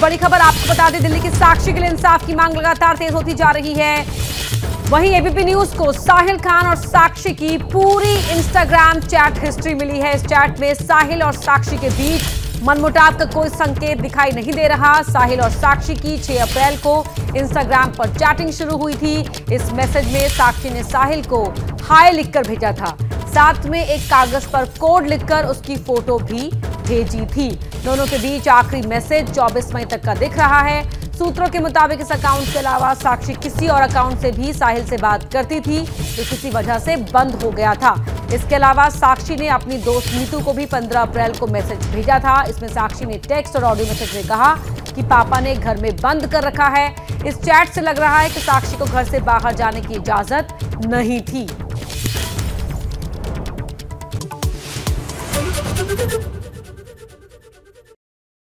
बड़ी खबर आपको बता दें, दिल्ली के साक्षी के लिए इंसाफ की मांग लगातार तेज होती जा रही है। वहीं एबीपी न्यूज़ को साहिल खान और साक्षी की पूरी इंस्टाग्राम चैट हिस्ट्री मिली है। इस चैट में साहिल और साक्षी के बीच मनमुटाव का कोई संकेत दिखाई नहीं दे रहा। साहिल और साक्षी की 6 अप्रैल को इंस्टाग्राम पर चैटिंग शुरू हुई थी। इस मैसेज में साक्षी ने साहिल को हाय लिखकर भेजा था। साथ में एक कागज़ पर कोड लिखकर उसकी फ़ोटो भी भेजी थी। दोनों के बीच आखिरी मैसेज 24 मई तक का दिख रहा है। सूत्रों के मुताबिक इस अकाउंट के अलावा साक्षी किसी और अकाउंट से भी साहिल से बात करती थी, जो किसी वजह से बंद हो गया था। इसके अलावा साक्षी ने अपनी दोस्त नीतू को भी 15 अप्रैल को मैसेज भेजा था। इसमें साक्षी ने टेक्स्ट और ऑडियो मैसेज में कहा कि पापा ने घर में बंद कर रखा है। इस चैट से लग रहा है कि साक्षी को घर से बाहर जाने की इजाज़त नहीं थी।